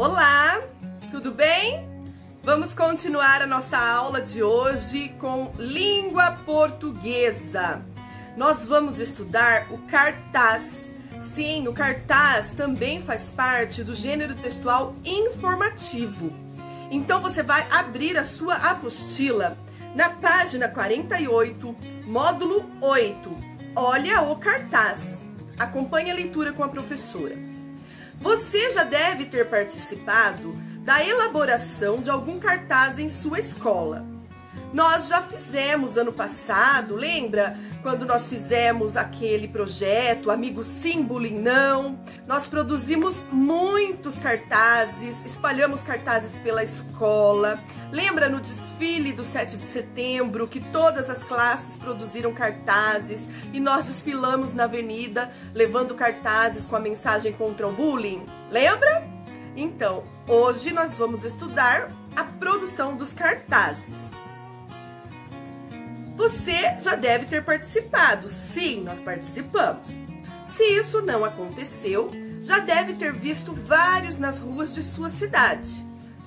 Olá, tudo bem? Vamos continuar a nossa aula de hoje com língua portuguesa. Nós vamos estudar o cartaz. Sim, o cartaz também faz parte do gênero textual informativo. Então você vai abrir a sua apostila na página 48, módulo 8. Olha o cartaz. Acompanhe a leitura com a professora. Você já deve ter participado da elaboração de algum cartaz em sua escola. Nós já fizemos ano passado, lembra? Quando nós fizemos aquele projeto Amigo Sim, Bullying Não. Nós produzimos muitos cartazes, espalhamos cartazes pela escola. Lembra no desfile do 7 de setembro que todas as classes produziram cartazes e nós desfilamos na avenida levando cartazes com a mensagem contra o bullying? Lembra? Então, hoje nós vamos estudar a produção dos cartazes. Você já deve ter participado. Sim, nós participamos. Se isso não aconteceu, já deve ter visto vários nas ruas de sua cidade,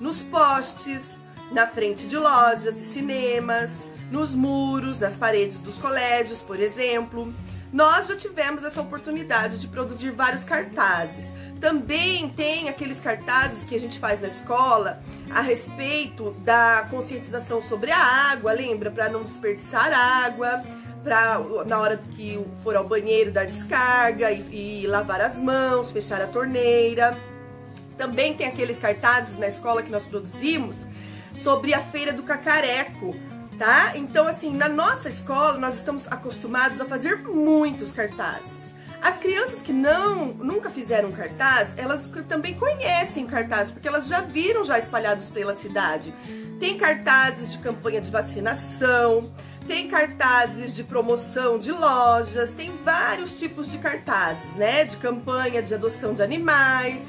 nos postes, na frente de lojas e cinemas, nos muros, nas paredes dos colégios, por exemplo. Nós já tivemos essa oportunidade de produzir vários cartazes. Também tem aqueles cartazes que a gente faz na escola a respeito da conscientização sobre a água, lembra? Para não desperdiçar água, para na hora que for ao banheiro dar descarga e, e lavar as mãos, fechar a torneira. Também tem aqueles cartazes na escola que nós produzimos sobre a feira do cacareco, tá? Então, assim, na nossa escola, nós estamos acostumados a fazer muitos cartazes. As crianças que não nunca fizeram cartaz, elas também conhecem cartazes, porque elas já viram já espalhados pela cidade. Tem cartazes de campanha de vacinação, tem cartazes de promoção de lojas, tem vários tipos de cartazes, né? De campanha de adoção de animais.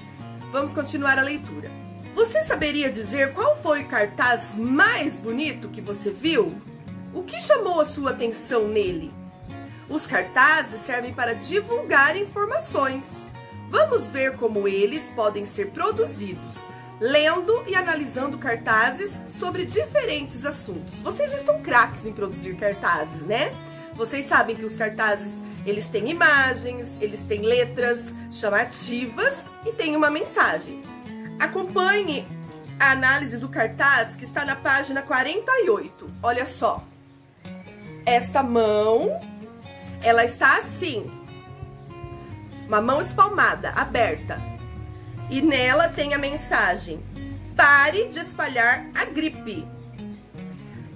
Vamos continuar a leitura. Você saberia dizer qual foi o cartaz mais bonito que você viu? O que chamou a sua atenção nele? Os cartazes servem para divulgar informações. Vamos ver como eles podem ser produzidos, lendo e analisando cartazes sobre diferentes assuntos. Vocês já estão craques em produzir cartazes, né? Vocês sabem que os cartazes, eles têm imagens, eles têm letras chamativas e têm uma mensagem. Acompanhe a análise do cartaz que está na página 48. Olha só. Esta mão, ela está assim. Uma mão espalmada, aberta. E nela tem a mensagem: Pare de espalhar a gripe.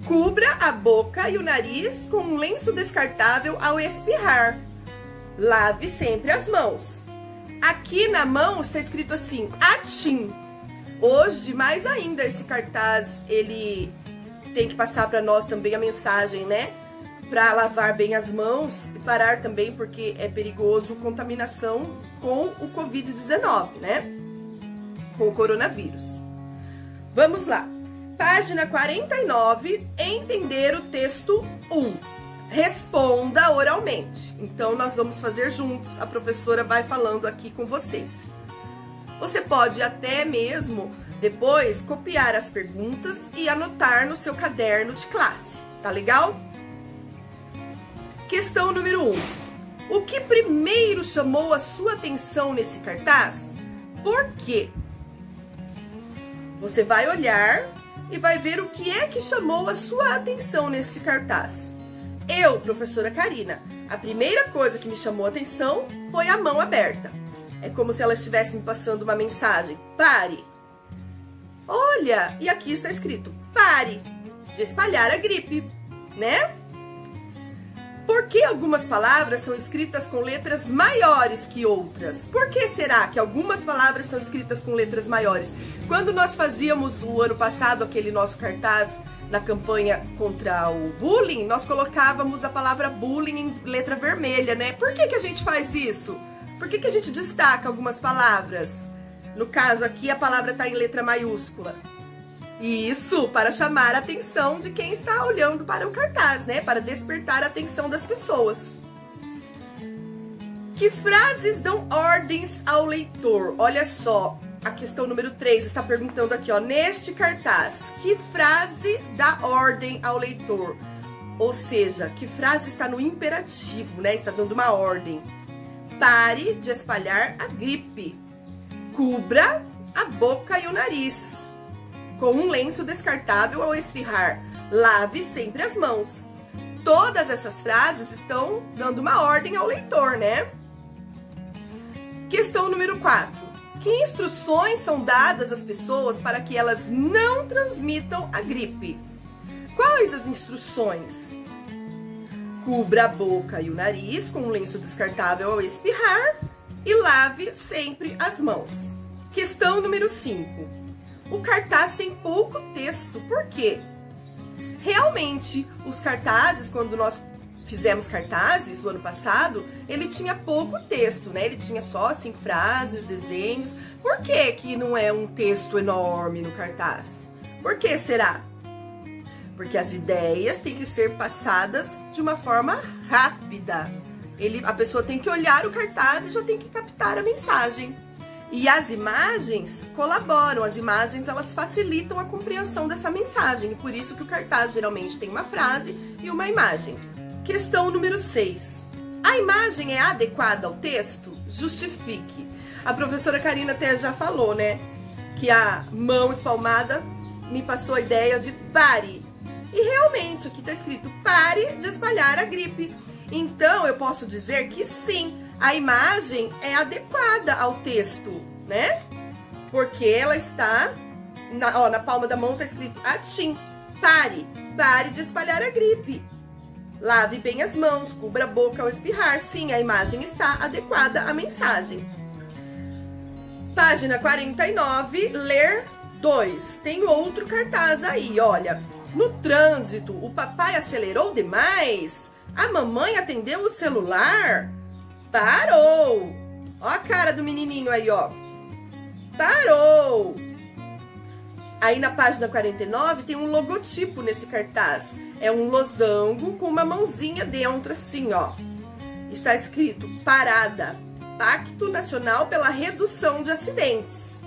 Cubra a boca e o nariz com um lenço descartável ao espirrar. Lave sempre as mãos. Aqui na mão está escrito assim, Atim. Hoje, mais ainda, esse cartaz, ele tem que passar para nós também a mensagem, né? Para lavar bem as mãos e parar também, porque é perigoso contaminação com o Covid-19, né? Com o coronavírus. Vamos lá. Página 49, entender o texto 1 responda oralmente. Então, nós vamos fazer juntos. A professora vai falando aqui com vocês. Você pode até mesmo depois copiar as perguntas e anotar no seu caderno de classe. Tá legal? Questão número 1. Um. O que primeiro chamou a sua atenção nesse cartaz? Por quê? Você vai olhar e vai ver o que é que chamou a sua atenção nesse cartaz. Eu, professora Karina, a primeira coisa que me chamou a atenção foi a mão aberta. É como se ela estivesse me passando uma mensagem. Pare! Olha, e aqui está escrito: pare de espalhar a gripe, né? Por que algumas palavras são escritas com letras maiores que outras? Por que será que algumas palavras são escritas com letras maiores? Quando nós fazíamos o ano passado aquele nosso cartaz na campanha contra o bullying, nós colocávamos a palavra bullying em letra vermelha, né? Por que, que a gente faz isso? Por que, que a gente destaca algumas palavras? No caso aqui, a palavra está em letra maiúscula. Isso, para chamar a atenção de quem está olhando para o cartaz, né? Para despertar a atenção das pessoas. Que frases dão ordens ao leitor? Olha só, a questão número 3 está perguntando aqui, ó, neste cartaz, que frase dá ordem ao leitor? Ou seja, que frase está no imperativo, né? Está dando uma ordem. Pare de espalhar a gripe. Cubra a boca e o nariz. Com um lenço descartável ao espirrar. Lave sempre as mãos. Todas essas frases estão dando uma ordem ao leitor, né? Questão número 4. Que instruções são dadas às pessoas para que elas não transmitam a gripe? Quais as instruções? Cubra a boca e o nariz com um lenço descartável ao espirrar e lave sempre as mãos. Questão número 5. O cartaz tem pouco texto, por quê? Realmente, os cartazes, quando nós fizemos cartazes o ano passado, ele tinha pouco texto, né? Ele tinha só cinco frases, desenhos. Por que que não é um texto enorme no cartaz? Por que será? Porque as ideias têm que ser passadas de uma forma rápida. Ele, a pessoa tem que olhar o cartaz e já tem que captar a mensagem. E as imagens colaboram, as imagens elas facilitam a compreensão dessa mensagem, e por isso que o cartaz geralmente tem uma frase e uma imagem. Questão número 6. A imagem é adequada ao texto? Justifique. A professora Karina até já falou, né? Que a mão espalmada me passou a ideia de pare. E realmente, aqui está escrito pare de espalhar a gripe. Então, eu posso dizer que sim, a imagem é adequada ao texto, né? Porque ela está, na, ó, na palma da mão está escrito atim, pare, pare de espalhar a gripe. Lave bem as mãos, cubra a boca ao espirrar. Sim, a imagem está adequada à mensagem. Página 49, ler 2. Tem outro cartaz aí, olha. No trânsito, o papai acelerou demais. A mamãe atendeu o celular. Parou. Ó a cara do menininho aí, ó. Parou. Aí na página 49 tem um logotipo nesse cartaz. É um losango com uma mãozinha dentro, assim, ó. Está escrito Parada, Pacto Nacional pela Redução de Acidentes.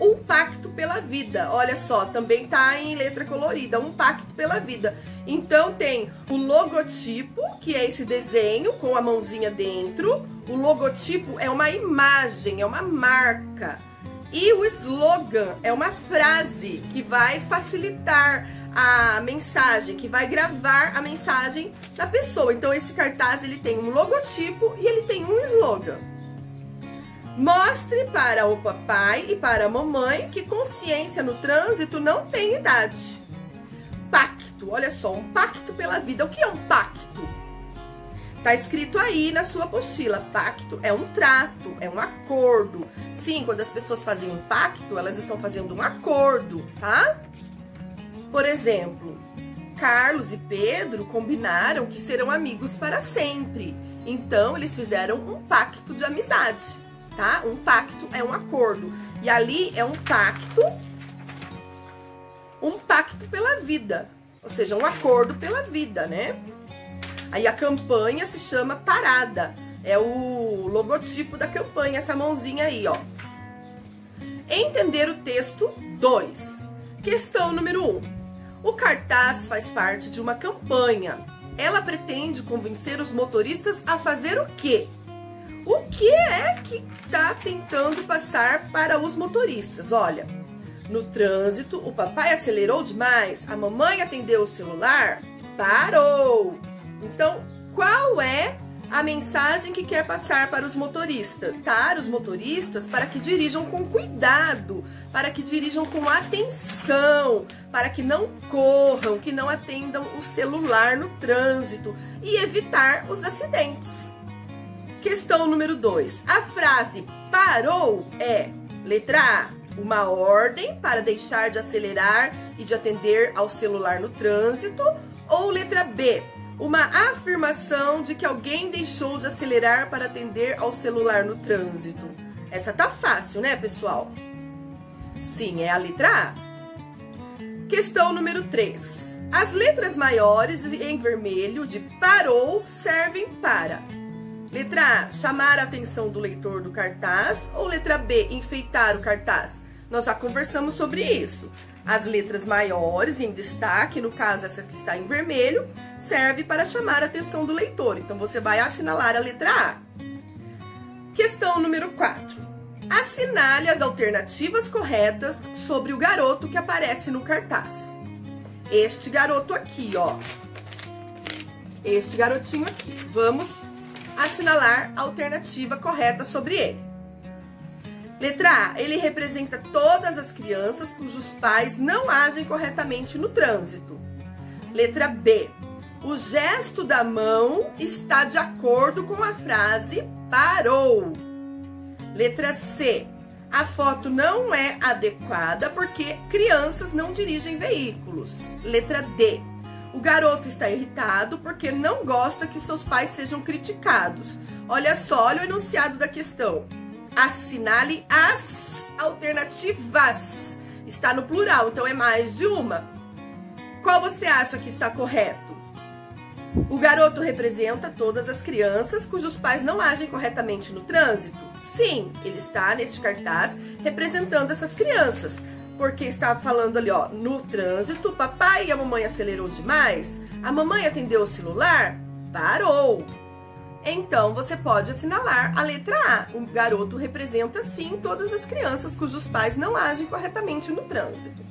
Um pacto pela vida. Olha só, também tá em letra colorida, um pacto pela vida. Então tem o logotipo, que é esse desenho com a mãozinha dentro. O logotipo é uma imagem, é uma marca. E o slogan é uma frase que vai facilitar a mensagem, que vai gravar a mensagem da pessoa. Então esse cartaz ele tem um logotipo e ele tem um slogan. Mostre para o papai e para a mamãe que consciência no trânsito não tem idade. Pacto, olha só, um pacto pela vida. O que é um pacto? Tá escrito aí na sua apostila. Pacto é um trato, é um acordo. Sim, quando as pessoas fazem um pacto, elas estão fazendo um acordo, tá? Por exemplo, Carlos e Pedro combinaram que serão amigos para sempre. Então, eles fizeram um pacto de amizade, tá? Um pacto é um acordo. E ali é um pacto, um pacto pela vida. Ou seja, um acordo pela vida, né? Aí a campanha se chama Parada. É o logotipo da campanha, essa mãozinha aí, ó. Entender o texto 2. Questão número 1. Um. O cartaz faz parte de uma campanha. Ela pretende convencer os motoristas a fazer o quê? O que é que está tentando passar para os motoristas? Olha, no trânsito, o papai acelerou demais, a mamãe atendeu o celular, parou. Então, qual é a mensagem que quer passar para os motoristas? Tá? Os motoristas para que dirijam com cuidado, para que dirijam com atenção, para que não corram, que não atendam o celular no trânsito e evitar os acidentes. Questão número 2. A frase parou é letra A. Uma ordem para deixar de acelerar e de atender ao celular no trânsito. Ou letra B uma afirmação de que alguém deixou de acelerar para atender ao celular no trânsito. Essa tá fácil, né, pessoal? Sim, é a letra A. Questão número 3. As letras maiores em vermelho de parou servem para Letra A, chamar a atenção do leitor do cartaz. Ou letra B, enfeitar o cartaz. Nós já conversamos sobre isso. As letras maiores em destaque, no caso essa que está em vermelho, serve para chamar a atenção do leitor. Então você vai assinalar a letra A. Questão número 4. Assinale as alternativas corretas sobre o garoto que aparece no cartaz. Este garoto aqui, ó. Este garotinho aqui. Vamos assinalar a alternativa correta sobre ele. Letra A, ele representa todas as crianças cujos pais não agem corretamente no trânsito. Letra B, o gesto da mão está de acordo com a frase parou. Letra C, a foto não é adequada porque crianças não dirigem veículos. Letra D, o garoto está irritado porque não gosta que seus pais sejam criticados. Olha só, olha o enunciado da questão assinale as alternativas. Está no plural, então é mais de uma. Qual você acha que está correto? O garoto representa todas as crianças cujos pais não agem corretamente no trânsito? Sim, ele está neste cartaz representando essas crianças. Porque está falando ali, ó, no trânsito, papai e a mamãe acelerou demais, a mamãe atendeu o celular, parou. Então, você pode assinalar a letra A. O garoto representa, sim, todas as crianças cujos pais não agem corretamente no trânsito.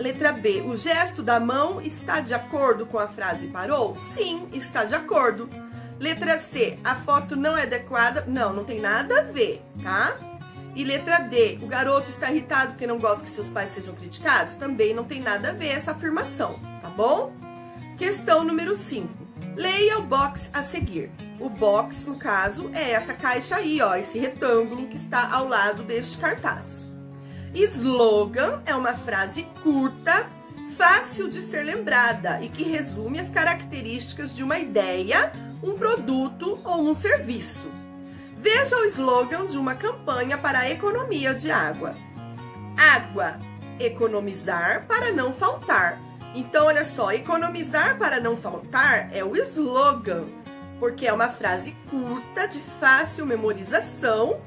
Letra B. O gesto da mão está de acordo com a frase parou? Sim, está de acordo. Letra C. A foto não é adequada? Não, não tem nada a ver, tá? E letra D. O garoto está irritado porque não gosta que seus pais sejam criticados? Também não tem nada a ver essa afirmação, tá bom? Questão número 5. Leia o box a seguir. O box, no caso, é essa caixa aí, ó, esse retângulo que está ao lado deste cartaz. Slogan é uma frase curta, fácil de ser lembrada e que resume as características de uma ideia, um produto ou um serviço. Veja o slogan de uma campanha para a economia de água. Água, economizar para não faltar então, olha só, economizar para não faltar é o slogan, porque é uma frase curta, de fácil memorização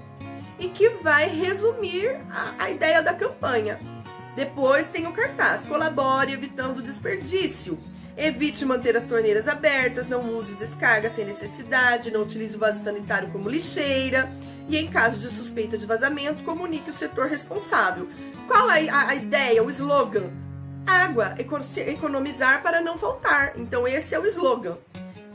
e que vai resumir a, a ideia da campanha. Depois tem o cartaz: colabore evitando desperdício. Evite manter as torneiras abertas, não use descarga sem necessidade, não utilize o vaso sanitário como lixeira e, em caso de suspeita de vazamento, comunique o setor responsável. Qual a, a, a ideia, o slogan? água, economizar para não faltar. Então esse é o slogan.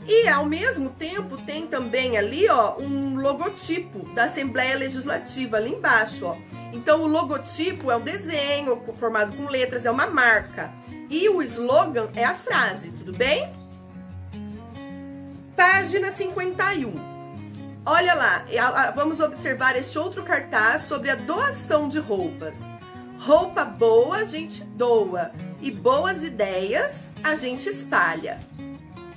E ao mesmo tempo tem também ali, ó, um logotipo da Assembleia Legislativa ali embaixo, ó. Então o logotipo é um desenho formado com letras, é uma marca. E o slogan é a frase, tudo bem? Página 51. Olha lá, vamos observar este outro cartaz sobre a doação de roupas. Roupa boa a gente doa e boas ideias a gente espalha.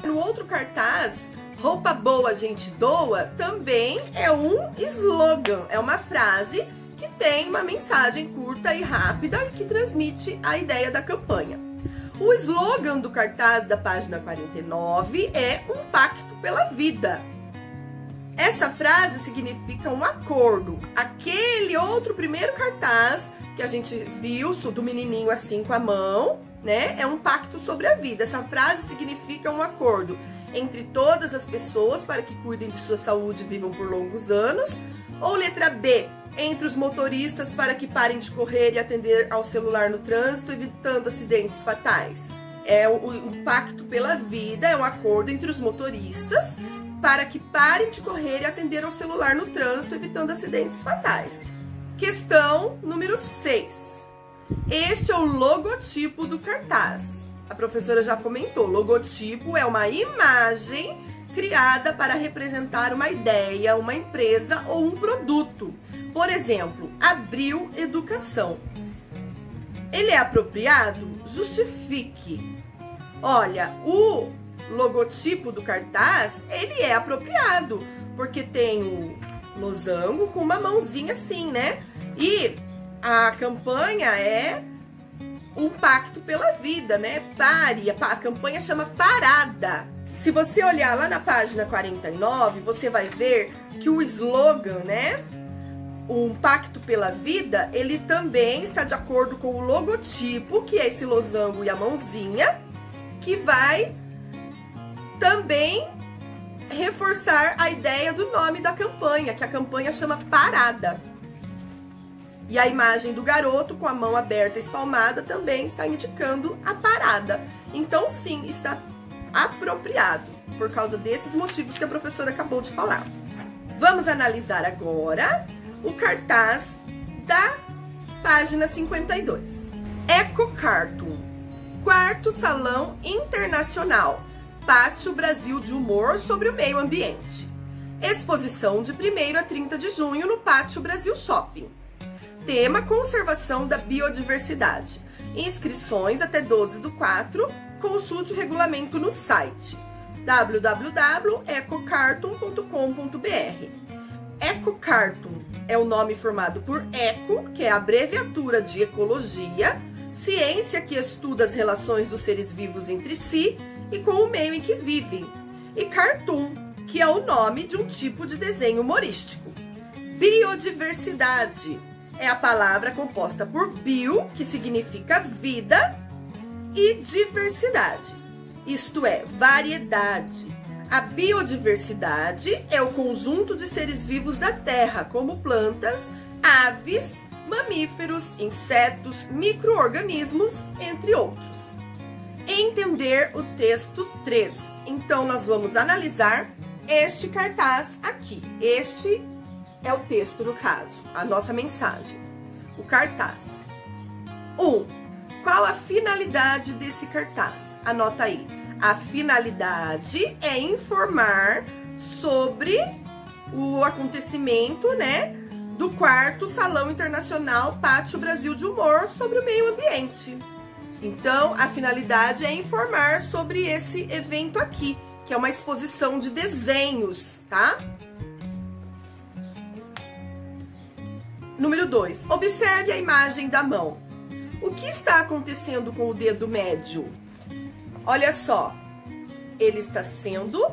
No outro cartaz, roupa boa a gente doa também é um slogan, é uma frase que tem uma mensagem curta e rápida que transmite a ideia da campanha. O slogan do cartaz da página 49 é um pacto pela vida. Essa frase significa um acordo. Aquele outro primeiro cartaz que a gente viu do menininho assim com a mão, né? É um pacto sobre a vida. Essa frase significa um acordo entre todas as pessoas para que cuidem de sua saúde e vivam por longos anos. Ou letra B, entre os motoristas para que parem de correr e atender ao celular no trânsito, evitando acidentes fatais. É um pacto pela vida, é um acordo entre os motoristas para que parem de correr e atender ao celular no trânsito, evitando acidentes fatais. Questão número 6. Este é o logotipo do cartaz. A professora já comentou, logotipo é uma imagem criada para representar uma ideia, uma empresa ou um produto. Por exemplo, Abril Educação. Ele é apropriado? Justifique. Olha, o logotipo do cartaz, ele é apropriado, porque tem o losango com uma mãozinha assim, né? E a campanha é um pacto pela vida, né? Pare. A, campanha chama Parada. Se você olhar lá na página 49, você vai ver que o slogan, né? Um pacto pela vida, ele também está de acordo com o logotipo, que é esse losango e a mãozinha, que vai também reforçar a ideia do nome da campanha, que a campanha chama Parada. E a imagem do garoto com a mão aberta espalmada também está indicando a parada. Então, sim, está apropriado, por causa desses motivos que a professora acabou de falar. Vamos analisar agora o cartaz da página 52. Eco Cartoon, quarto salão internacional, Pátio Brasil de Humor sobre o meio ambiente. Exposição de 1 a 30 de junho no Pátio Brasil Shopping. Tema Conservação da Biodiversidade. Inscrições até 12 do 4. Consulte o regulamento no site www.ecocartoon.com.br. Ecocartoon é o nome formado por ECO, que é a abreviatura de ecologia, ciência que estuda as relações dos seres vivos entre si e com o meio em que vivem, e cartoon, que é o nome de um tipo de desenho humorístico. Biodiversidade é a palavra composta por bio, que significa vida, e diversidade, isto é, variedade. A biodiversidade é o conjunto de seres vivos da Terra, como plantas, aves, mamíferos, insetos, micro-organismos, entre outros. Entender o texto 3. Então, nós vamos analisar este cartaz aqui. Este é o texto, no caso, a nossa mensagem, o cartaz. 1. Um, qual a finalidade desse cartaz? Anota aí. A finalidade é informar sobre o acontecimento, né, do quarto Salão Internacional Pátio Brasil de Humor sobre o meio ambiente. Então, a finalidade é informar sobre esse evento aqui, que é uma exposição de desenhos, tá? Número 2. Observe a imagem da mão. O que está acontecendo com o dedo médio? Olha só, ele está sendo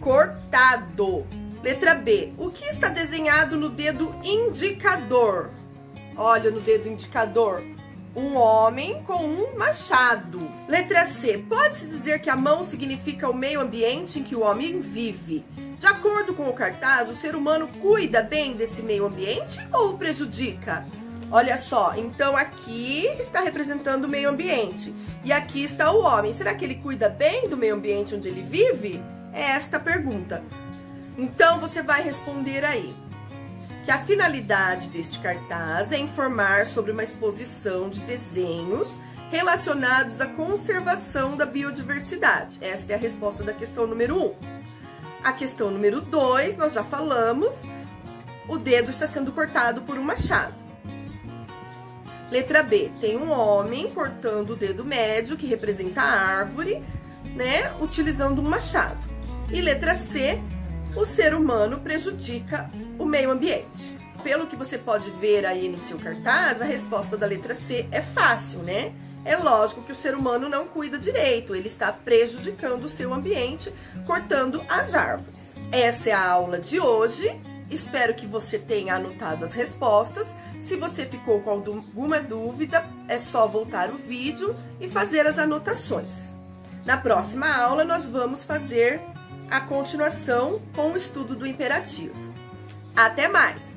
cortado. Letra B. O que está desenhado no dedo indicador? Olha no dedo indicador. Um homem com um machado. Letra C. Pode-se dizer que a mão significa o meio ambiente em que o homem vive. De acordo com o cartaz, o ser humano cuida bem desse meio ambiente ou prejudica? Olha só, então aqui está representando o meio ambiente e aqui está o homem. Será que ele cuida bem do meio ambiente onde ele vive? É esta a pergunta. Então você vai responder aí que a finalidade deste cartaz é informar sobre uma exposição de desenhos relacionados à conservação da biodiversidade. Esta é a resposta da questão número 1. Um. A questão número 2, nós já falamos, o dedo está sendo cortado por um machado. Letra B, tem um homem cortando o dedo médio, que representa a árvore, né, utilizando um machado. E letra C, o ser humano prejudica o meio ambiente. Pelo que você pode ver aí no seu cartaz, a resposta da letra C é fácil, né? É lógico que o ser humano não cuida direito, ele está prejudicando o seu ambiente, cortando as árvores. Essa é a aula de hoje. Espero que você tenha anotado as respostas. Se você ficou com alguma dúvida, é só voltar o vídeo e fazer as anotações. Na próxima aula, nós vamos fazer a continuação com o estudo do imperativo. Até mais!